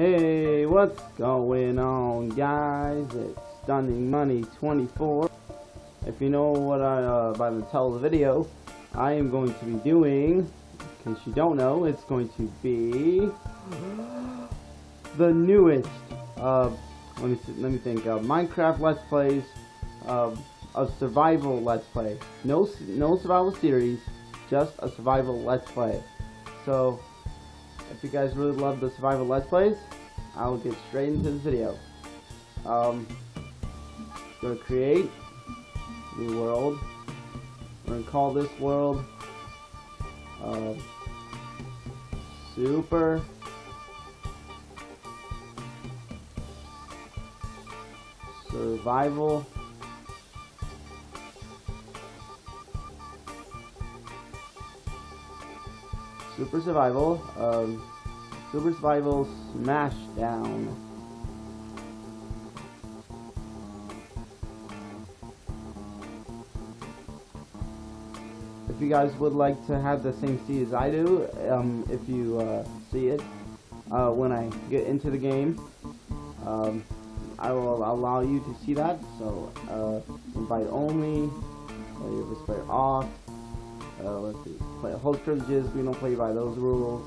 Hey, what's going on, guys? It's Stunning Money 24. If you know what I, uh, by the title of the video, I am going to be doing, in case you don't know, it's going to be the newest, uh, let me let me think, uh, Minecraft Let's Plays, uh, a survival Let's Play. No, no survival series, just a survival Let's Play. So, if you guys really love the survival Let's Plays, I'll get straight into this video. Um, gonna create new world. We're gonna call this world uh, Super Survival Super Survival, um, Super Survival Smashdown. If you guys would like to have the same seed as I do, um, if you uh, see it uh, when I get into the game, um, I will allow you to see that. So, uh, invite only, play this player off. Uh, let's see, play host privileges. We don't play by those rules.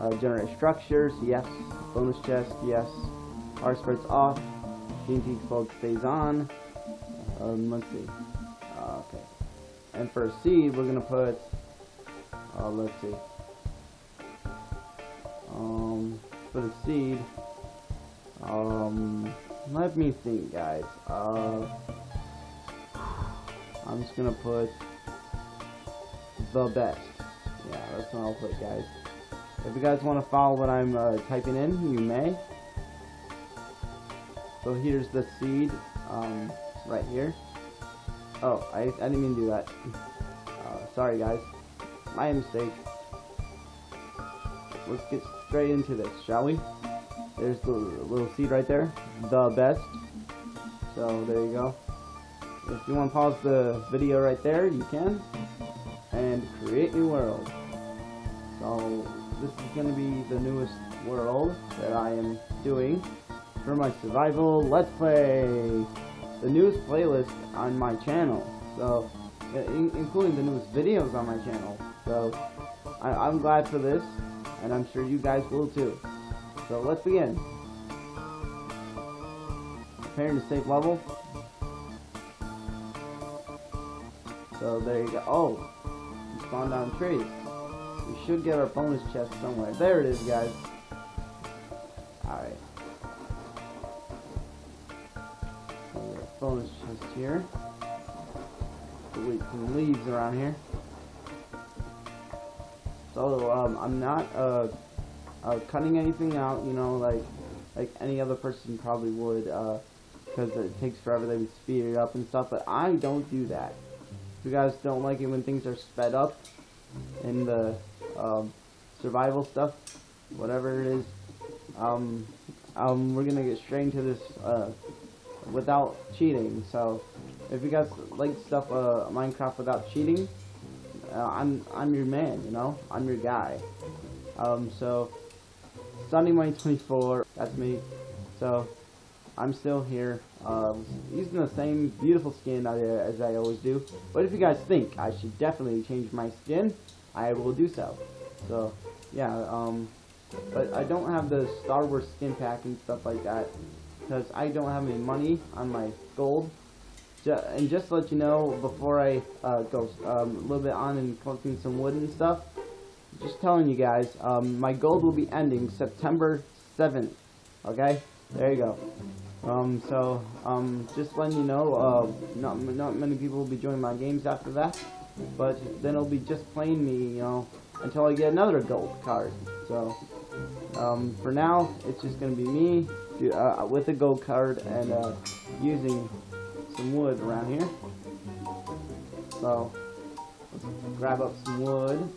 Uh, generate structures, yes. Bonus chest, yes. R spreads off. TNT explode stays on. Um, let's see. Uh, okay. And for seed, we're gonna put. Uh, let's see. Um, for the seed. Um, let me think, guys. Uh, I'm just gonna put the best. Yeah, that's what I'll put, guys. If you guys want to follow what I'm uh, typing in, you may. So here's the seed, um, right here. Oh, I, I didn't mean to do that. Uh, sorry guys, my mistake. Let's get straight into this, shall we? There's the little seed right there, the best. So there you go. If you want to pause the video right there, you can. And create new world. So this is going to be the newest world that I am doing for my survival let's play. The newest playlist on my channel. So uh, in including the newest videos on my channel. So I am glad for this and I'm sure you guys will too. So let's begin. Preparing to save level. So there you go. Oh spawned on trees we should get our bonus chest somewhere. There it is, guys. Alright. bonus chest here. Delete some leaves around here. So, um, I'm not, uh, uh, cutting anything out, you know, like, like any other person probably would, uh, because it takes forever, they would speed it up and stuff, but I don't do that. You guys don't like it when things are sped up in the um, survival stuff, whatever it is. Um, um, we're gonna get straight into this uh, without cheating. So, if you guys like stuff uh, Minecraft without cheating, uh, I'm I'm your man. You know, I'm your guy. Um, so, Stunning Money 24, that's me. So, I'm still here, um, using the same beautiful skin as I always do. But if you guys think I should definitely change my skin, I will do so. So, yeah, um, but I don't have the Star Wars skin pack and stuff like that because I don't have any money on my gold. And just to let you know, before I uh, go um, a little bit on and collecting some wood and stuff, just telling you guys, um, my gold will be ending September 7th. Okay? There you go. Um, so, um, just letting you know, uh, not, not many people will be joining my games after that. But then it'll be just playing me, you know, until I get another gold card. So, um, for now, it's just going to be me uh, with a gold card and uh, using some wood around here. So, let's grab up some wood.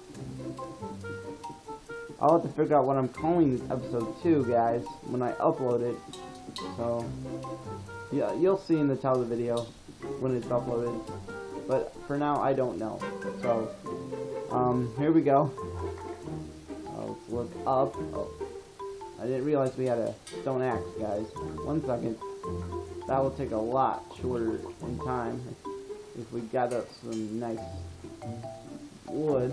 I'll have to figure out what I'm calling episode 2, guys, when I upload it. So, yeah, you'll see in the title of the video when it's uploaded. But for now, I don't know. So, um, here we go. Uh, let's look up. Oh. I didn't realize we had a stone axe, guys. One second. That will take a lot shorter in time if we gather up some nice wood.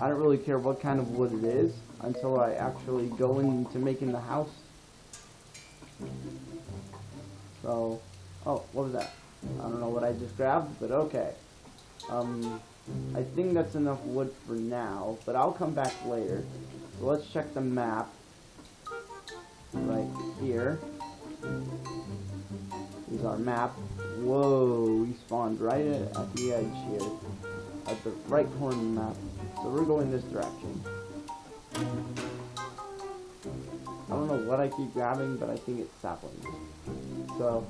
I don't really care what kind of wood it is until I actually go into making the house. So, oh, what was that? I don't know what I just grabbed, but okay. Um, I think that's enough wood for now, but I'll come back later. So let's check the map. Right here. Here's our map. Whoa, we spawned right at, at the edge here. At the right corner of the map. So we're going this direction. I don't know what I keep grabbing, but I think it's saplings. So,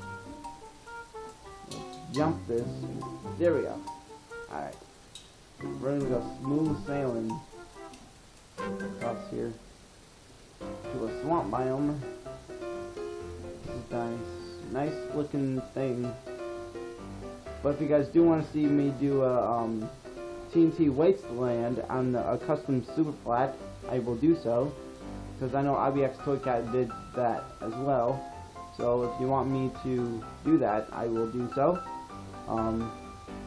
jump this. There we go. Alright. We're gonna go smooth sailing across here to a swamp biome. This is nice. Nice looking thing. But if you guys do want to see me do a um, TNT Wasteland on a custom super flat, I will do so. Because I know iBXtoycat did that as well. So if you want me to do that, I will do so. Um,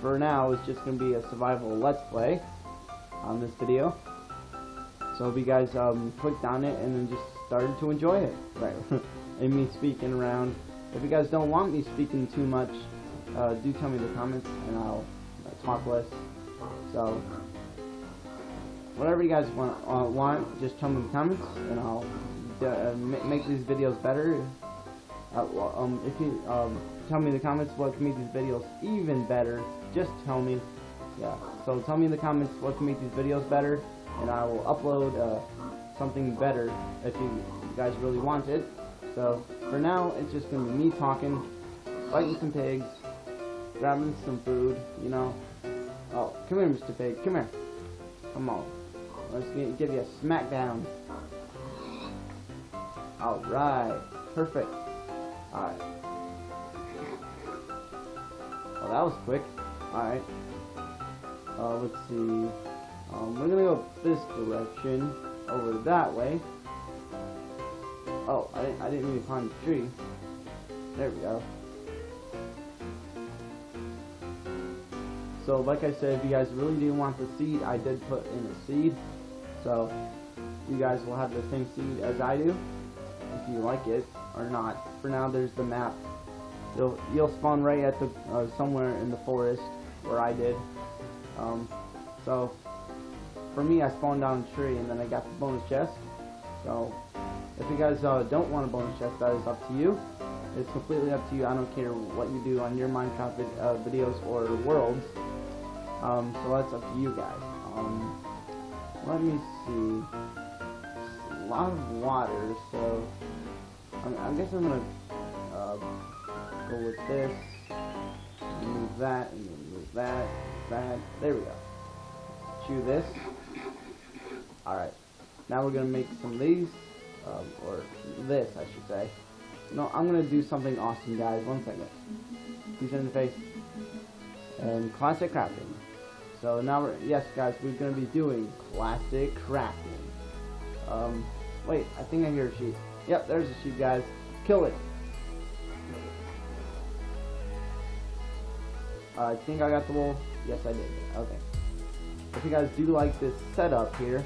for now, it's just going to be a survival let's play on this video. So if you guys um, clicked on it and then just started to enjoy it, right? and me speaking around. If you guys don't want me speaking too much, uh, do tell me in the comments and I'll uh, talk less. So whatever you guys want, uh, want just tell me in the comments and I'll uh, make these videos better. Uh, um, if you um, tell me in the comments what can make these videos even better, just tell me. Yeah, so tell me in the comments what can make these videos better, and I will upload uh, something better if you guys really want it. So, for now, it's just to be me talking, fighting some pigs, grabbing some food, you know. Oh, come here, Mr. Pig, come here. Come on. Let's give you a smackdown. Alright, perfect. Alright. Well, that was quick. Alright. Uh, let's see. Um, we're gonna go this direction, over that way. Oh, I didn't, I didn't the tree. There we go. So, like I said, if you guys really do want the seed, I did put in a seed. So, you guys will have the same seed as I do, if you like it or not. For now, there's the map. You'll, you'll spawn right at the, uh, somewhere in the forest where I did. Um, so, for me, I spawned down a tree and then I got the bonus chest. So, if you guys uh, don't want a bonus chest, that is up to you. It's completely up to you. I don't care what you do on your Minecraft uh, videos or worlds. Um, so that's up to you guys. Um, let me see. A lot of water, so I, I guess I'm gonna uh, go with this. Move that, and then move that, that. There we go. Chew this. Alright. Now we're gonna make some of these. Um, or this, I should say. No, I'm gonna do something awesome, guys. One second. He's in the face. And classic crafting. So now we're, yes, guys, we're gonna be doing classic crafting. Um, wait, I think I hear a sheep. Yep, there's a sheep, guys. Kill it. Uh, I think I got the wool. Yes, I did. Okay. If you guys do like this setup here,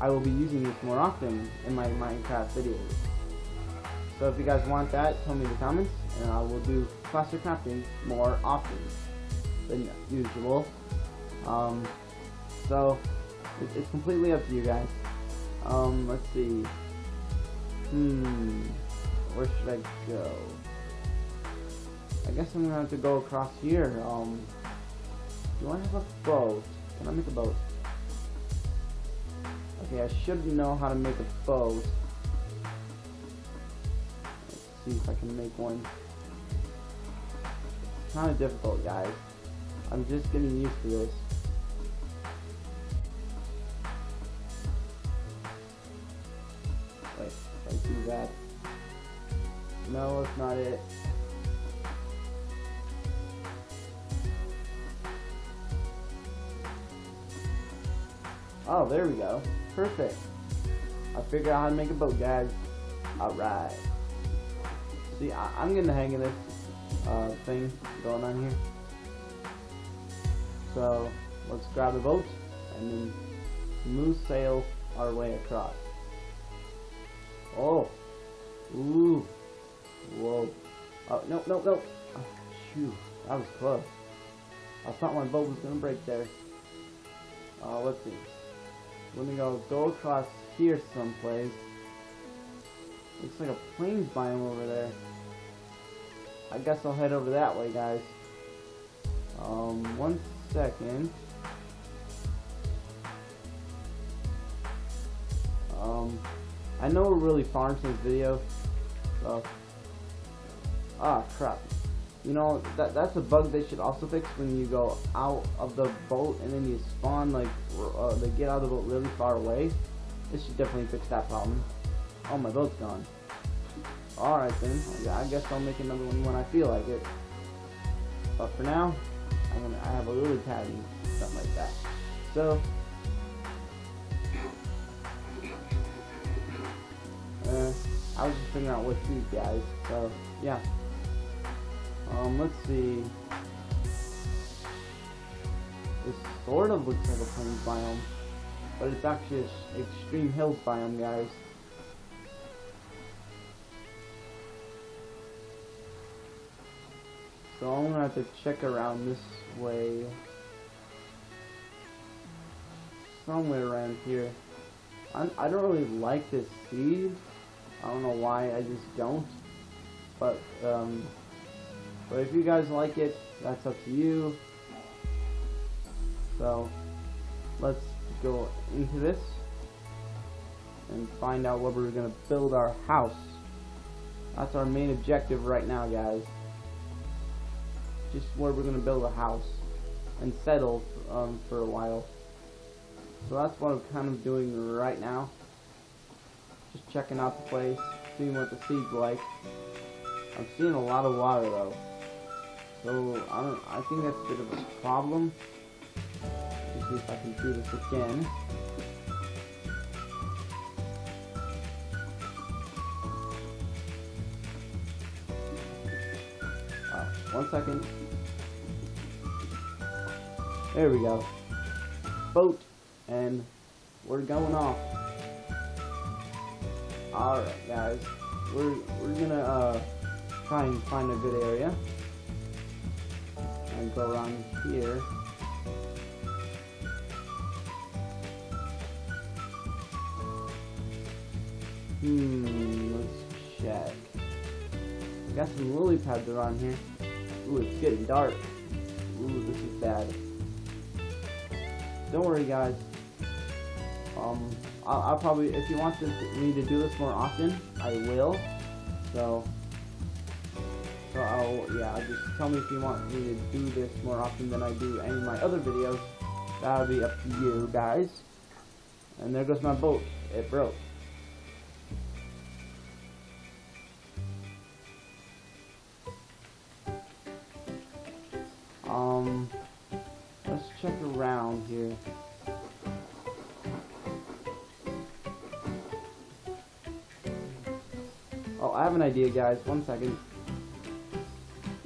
I will be using this more often in my Minecraft videos. So if you guys want that, tell me in the comments, and I will do classic crafting more often than usual. Um, so, it, it's completely up to you guys. Um, let's see. Hmm, where should I go? I guess I'm gonna have to go across here. Um, do I have a boat? Can I make a boat? Okay, I should know how to make a boat. Let's see if I can make one. It's kind of difficult, guys. I'm just getting used to this. Oh, there we go. Perfect. I figured out how to make a boat, guys. Alright. See, I am getting the hang of this uh, thing going on here. So, let's grab the boat and then smooth sail our way across. Oh. Ooh. Whoa. Oh, no, no, no. Oh, shoot. That was close. I thought my boat was going to break there. Uh, let's see. Let me go go across here someplace. Looks like a plains biome over there. I guess I'll head over that way, guys. Um, one second. Um, I know we're really far into this video, so... Ah, crap. You know, that that's a bug they should also fix when you go out of the boat and then you spawn, like, uh, they get out of the boat really far away. This should definitely fix that problem. Oh, my boat's gone. Alright then, yeah I guess I'll make another one when I feel like it. But for now, I'm gonna, I have a lily pad and something like that. So, uh, I was just figuring out what to do, guys. So, yeah. Um, let's see. This sort of looks like a plains biome, but it's actually an extreme hills biome, guys. So I'm gonna have to check around this way. Somewhere around here. I'm, I do not really like this seed. I don't know why, I just don't. But, um, but if you guys like it, that's up to you. So, let's go into this and find out where we're going to build our house. That's our main objective right now, guys. Just where we're going to build a house and settle um, for a while. So that's what I'm kind of doing right now. Just checking out the place, seeing what the seed's like. I'm seeing a lot of water though. So I don't I think that's a bit of a problem. Let's see if I can do this again. Uh, one second. There we go. Boat and we're going off. Alright guys. We're we're gonna uh try and find a good area and go around here. Hmm, let's check. We got some lily pads around here. Ooh, it's getting dark. Ooh, this is bad. Don't worry, guys. Um, I'll, I'll probably, if you want this, me to do this more often, I will. So, yeah, just tell me if you want me to do this more often than I do any of my other videos. That'll be up to you guys. And there goes my boat. It broke. Um, let's check around here. Oh, I have an idea, guys. One second.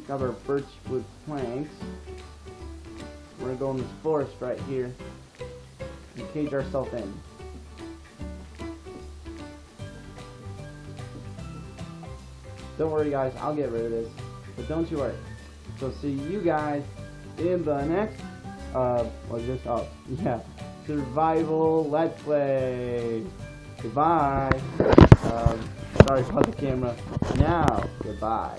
Got our birch wood planks. We're gonna go in this forest right here and cage ourselves in. Don't worry guys, I'll get rid of this. But don't you worry. So see you guys in the next uh what's this? Oh yeah. Survival Let's Play. Goodbye. Um, sorry about the camera. Now, goodbye.